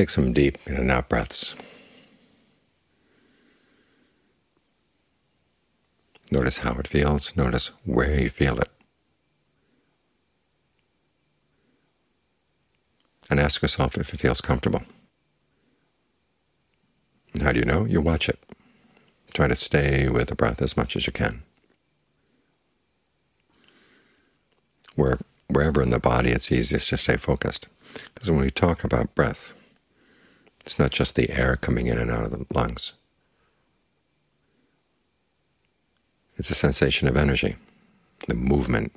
Take some deep in and out breaths. Notice how it feels. Notice where you feel it. And ask yourself if it feels comfortable. And how do you know? You watch it. Try to stay with the breath as much as you can. Where, wherever in the body it's easiest to stay focused. Because when we talk about breath, it's not just the air coming in and out of the lungs. It's a sensation of energy, the movement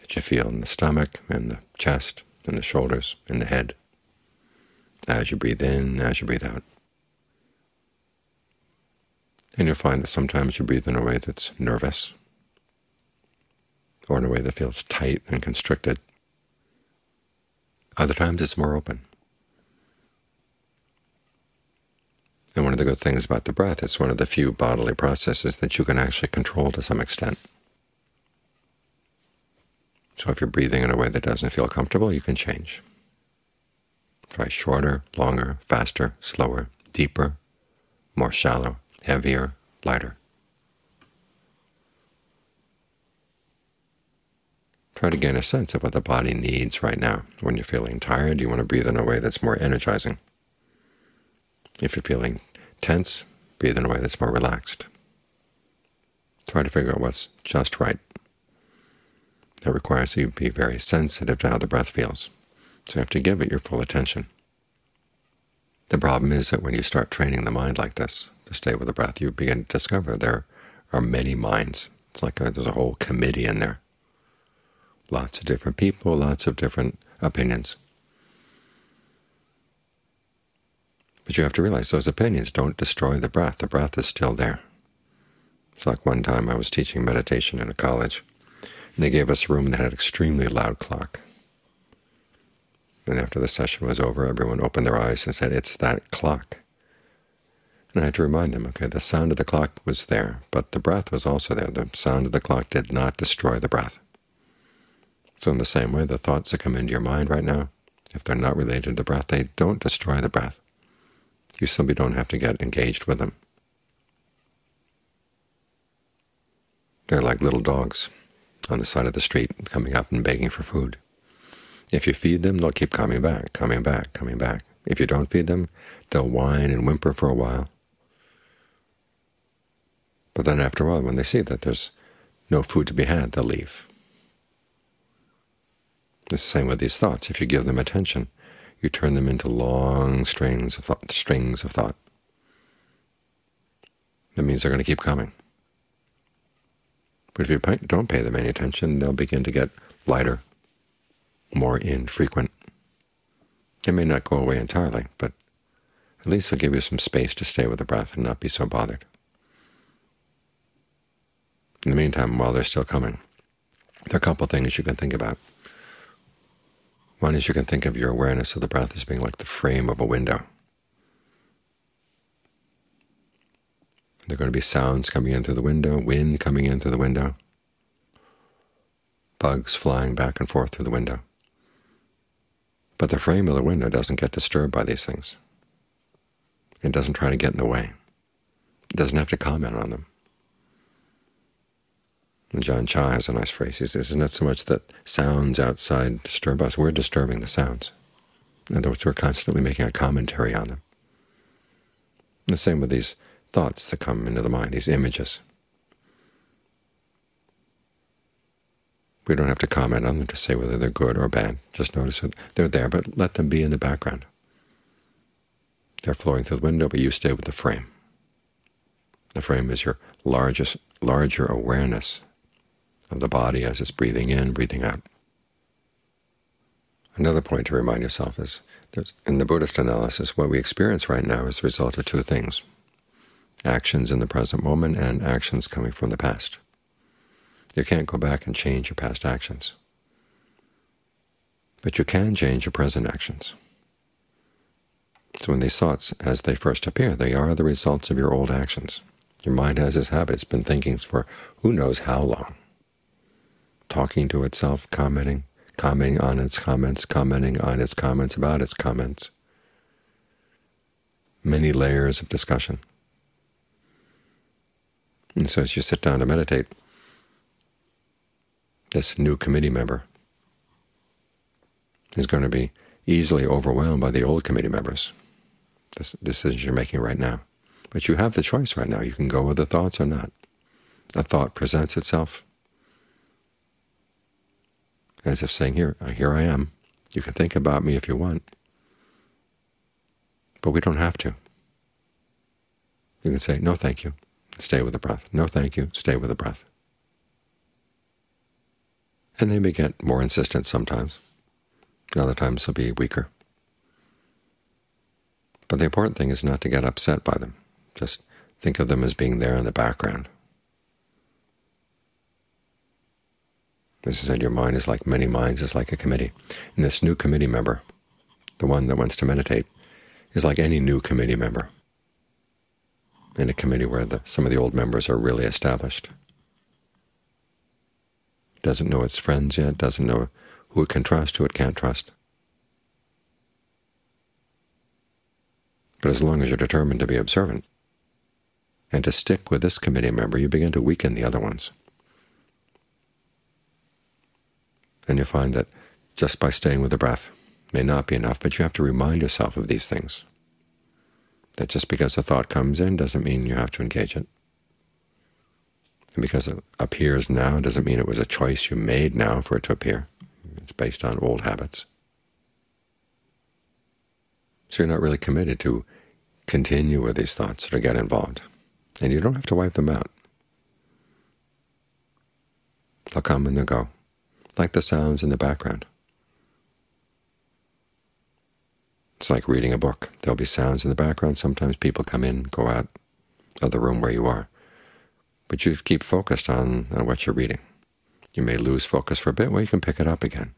that you feel in the stomach, and the chest, and the shoulders, and the head, as you breathe in, as you breathe out. And you'll find that sometimes you breathe in a way that's nervous, or in a way that feels tight and constricted. Other times it's more open. And one of the good things about the breath, it's one of the few bodily processes that you can actually control to some extent. So if you're breathing in a way that doesn't feel comfortable, you can change. Try shorter, longer, faster, slower, deeper, more shallow, heavier, lighter. Try to gain a sense of what the body needs right now. When you're feeling tired, you want to breathe in a way that's more energizing. If you're feeling tense, breathe in a way that's more relaxed. Try to figure out what's just right. That requires you to be very sensitive to how the breath feels, so you have to give it your full attention. The problem is that when you start training the mind like this, to stay with the breath, you begin to discover there are many minds. It's like a, there's a whole committee in there. Lots of different people, lots of different opinions. But you have to realize those opinions don't destroy the breath. The breath is still there. It's like one time I was teaching meditation in a college, and they gave us a room that had an extremely loud clock. And after the session was over, everyone opened their eyes and said, it's that clock. And I had to remind them, okay, the sound of the clock was there, but the breath was also there. The sound of the clock did not destroy the breath. So in the same way, the thoughts that come into your mind right now, if they're not related to the breath, they don't destroy the breath. You simply don't have to get engaged with them. They're like little dogs on the side of the street coming up and begging for food. If you feed them, they'll keep coming back, coming back, coming back. If you don't feed them, they'll whine and whimper for a while. But then after a while, when they see that there's no food to be had, they'll leave. It's the same with these thoughts. If you give them attention, you turn them into long strings of thought. Strings of thought. That means they're going to keep coming. But if you don't pay them any attention, they'll begin to get lighter, more infrequent. They may not go away entirely, but at least they'll give you some space to stay with the breath and not be so bothered. In the meantime, while they're still coming, there are a couple of things you can think about. One is you can think of your awareness of the breath as being like the frame of a window. There are going to be sounds coming in through the window, wind coming in through the window, bugs flying back and forth through the window. But the frame of the window doesn't get disturbed by these things. It doesn't try to get in the way. It doesn't have to comment on them. And Ajaan Chah has a nice phrase. He says, it's not so much that sounds outside disturb us, we're disturbing the sounds. In other words, we're constantly making a commentary on them. And the same with these thoughts that come into the mind, these images. We don't have to comment on them to say whether they're good or bad. Just notice that they're there, but let them be in the background. They're flowing through the window, but you stay with the frame. The frame is your largest, larger awareness of the body as it's breathing in, breathing out. Another point to remind yourself is, in the Buddhist analysis, what we experience right now is the result of two things actions in the present moment and actions coming from the past. You can't go back and change your past actions, but you can change your present actions. So when these thoughts, as they first appear, they are the results of your old actions. Your mind has this habit. It's been thinking for who knows how long, talking to itself, commenting, commenting on its comments, commenting on its comments about its comments. many layers of discussion. And so as you sit down to meditate, this new committee member is going to be easily overwhelmed by the old committee members, the decisions you're making right now. But you have the choice right now. You can go with the thoughts or not. A thought presents itself as if saying, here, uh, here I am. You can think about me if you want, but we don't have to. You can say, no, thank you. Stay with the breath. No, thank you. Stay with the breath. And they may get more insistent sometimes. Other times they'll be weaker. But the important thing is not to get upset by them. Just think of them as being there in the background. As I said, your mind is like many minds, is like a committee. And this new committee member, the one that wants to meditate, is like any new committee member in a committee where the, some of the old members are really established. Doesn't know its friends yet, doesn't know who it can trust, who it can't trust. But as long as you're determined to be observant and to stick with this committee member, you begin to weaken the other ones. And you find that just by staying with the breath may not be enough, but you have to remind yourself of these things. That just because a thought comes in doesn't mean you have to engage it. And because it appears now doesn't mean it was a choice you made now for it to appear. It's based on old habits. So you're not really committed to continue with these thoughts or to get involved. And you don't have to wipe them out. They'll come and they'll go, like the sounds in the background. It's like reading a book. There'll be sounds in the background. Sometimes people come in, go out of the room where you are. But you keep focused on, on what you're reading. You may lose focus for a bit, well, you can pick it up again.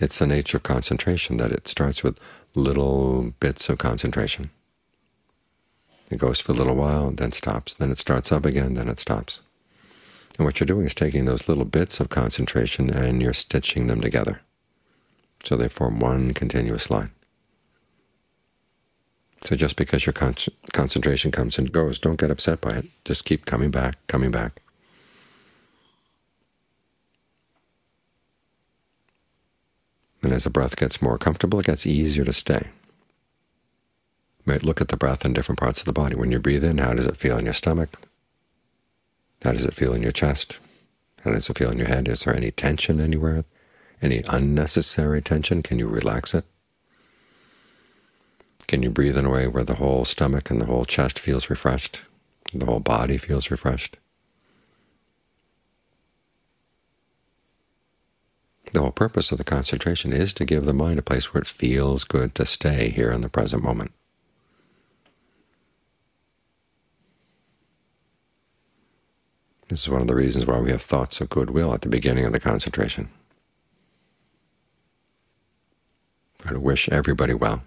It's the nature of concentration that it starts with little bits of concentration. It goes for a little while, then stops. Then it starts up again, then it stops. And what you're doing is taking those little bits of concentration and you're stitching them together so they form one continuous line. So just because your con concentration comes and goes, don't get upset by it. Just keep coming back, coming back. And as the breath gets more comfortable, it gets easier to stay. You might look at the breath in different parts of the body. When you breathe in, how does it feel in your stomach? How does it feel in your chest? How does it feel in your head? Is there any tension anywhere? Any unnecessary tension? Can you relax it? Can you breathe in a way where the whole stomach and the whole chest feels refreshed, the whole body feels refreshed? The whole purpose of the concentration is to give the mind a place where it feels good to stay here in the present moment. This is one of the reasons why we have thoughts of goodwill at the beginning of the concentration. Try to wish everybody well.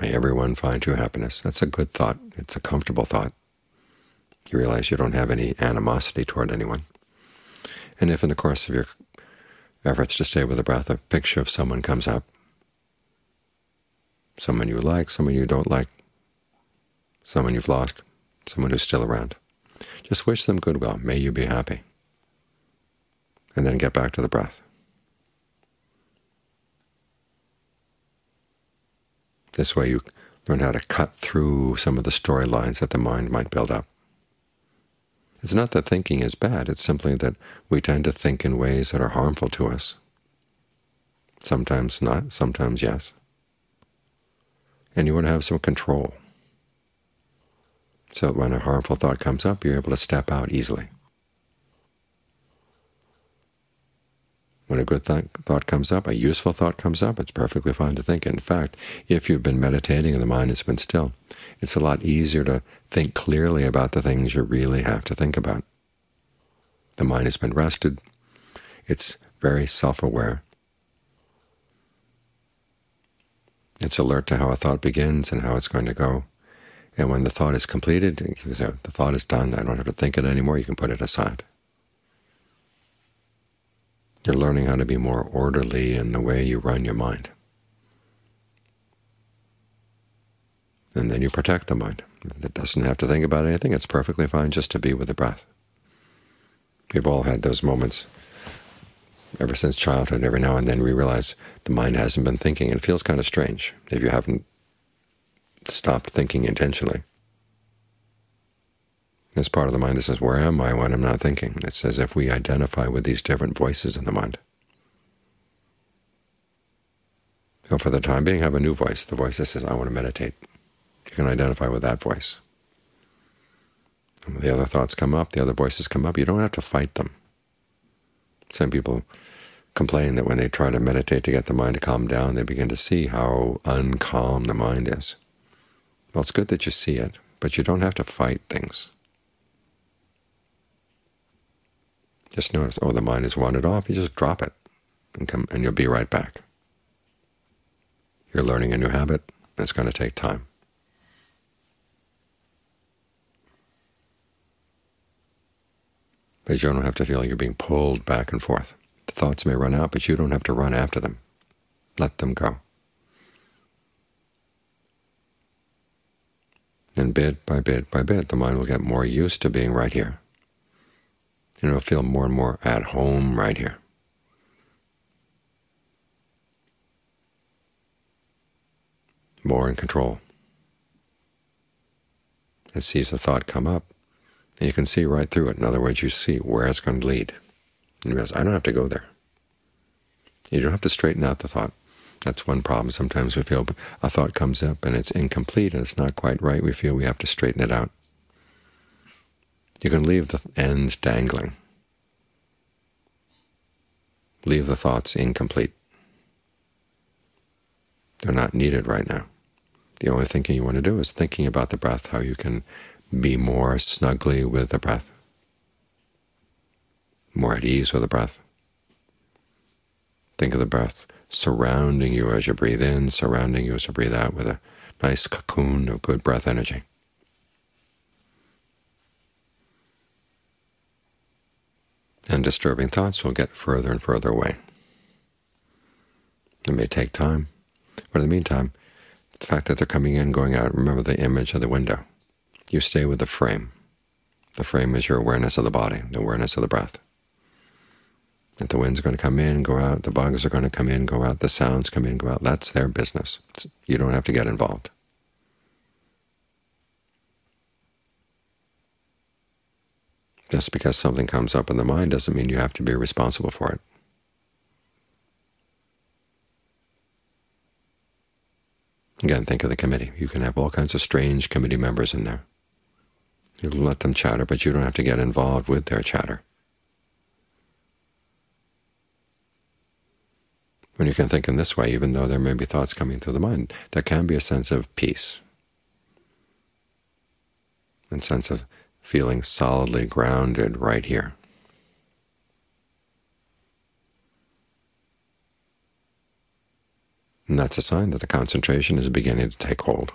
May everyone find true happiness. That's a good thought. It's a comfortable thought. You realize you don't have any animosity toward anyone. And if in the course of your efforts to stay with the breath, a picture of someone comes up, someone you like, someone you don't like, someone you've lost, someone who's still around, just wish them goodwill. May you be happy. And then get back to the breath. This way you learn how to cut through some of the storylines that the mind might build up. It's not that thinking is bad, it's simply that we tend to think in ways that are harmful to us. Sometimes not, sometimes yes. And you want to have some control. So when a harmful thought comes up, you're able to step out easily. When a good th thought comes up, a useful thought comes up, it's perfectly fine to think. In fact, if you've been meditating and the mind has been still, it's a lot easier to think clearly about the things you really have to think about. The mind has been rested. It's very self-aware. It's alert to how a thought begins and how it's going to go. And when the thought is completed, the thought is done, I don't have to think it anymore, you can put it aside. You're learning how to be more orderly in the way you run your mind. and then you protect the mind. It doesn't have to think about anything. It's perfectly fine just to be with the breath. We've all had those moments ever since childhood. Every now and then we realize the mind hasn't been thinking. It feels kind of strange if you haven't stopped thinking intentionally. This part of the mind that says, where am I when I'm not thinking? It's as if we identify with these different voices in the mind. So for the time being, have a new voice, the voice that says, I want to meditate. You can identify with that voice. And the other thoughts come up, the other voices come up, you don't have to fight them. Some people complain that when they try to meditate to get the mind to calm down, they begin to see how uncalm the mind is. Well, it's good that you see it, but you don't have to fight things. Just notice, oh, the mind has wandered off. You just drop it, and come, and you'll be right back. You're learning a new habit, it's going to take time. But you don't have to feel like you're being pulled back and forth. The thoughts may run out, but you don't have to run after them. Let them go. And bit by bit by bit, the mind will get more used to being right here. And it'll feel more and more at home right here. More in control. It sees the thought come up, and you can see right through it. In other words, you see where it's going to lead. And you realize, I don't have to go there. You don't have to straighten out the thought. That's one problem. Sometimes we feel a thought comes up and it's incomplete and it's not quite right. We feel we have to straighten it out. You can leave the ends dangling. Leave the thoughts incomplete. They're not needed right now. The only thinking you want to do is thinking about the breath, how you can be more snugly with the breath, more at ease with the breath. Think of the breath surrounding you as you breathe in, surrounding you as you breathe out with a nice cocoon of good breath energy. And disturbing thoughts will get further and further away. It may take time, but in the meantime, the fact that they're coming in, going out, remember the image of the window. You stay with the frame. The frame is your awareness of the body, the awareness of the breath. If the wind's are going to come in, go out, the bugs are going to come in, go out, the sounds come in, go out, that's their business. You don't have to get involved. Just because something comes up in the mind doesn't mean you have to be responsible for it. Again, think of the committee. You can have all kinds of strange committee members in there. You let them chatter, but you don't have to get involved with their chatter. When you can think in this way, even though there may be thoughts coming through the mind, there can be a sense of peace and sense of feeling solidly grounded right here. And that's a sign that the concentration is beginning to take hold.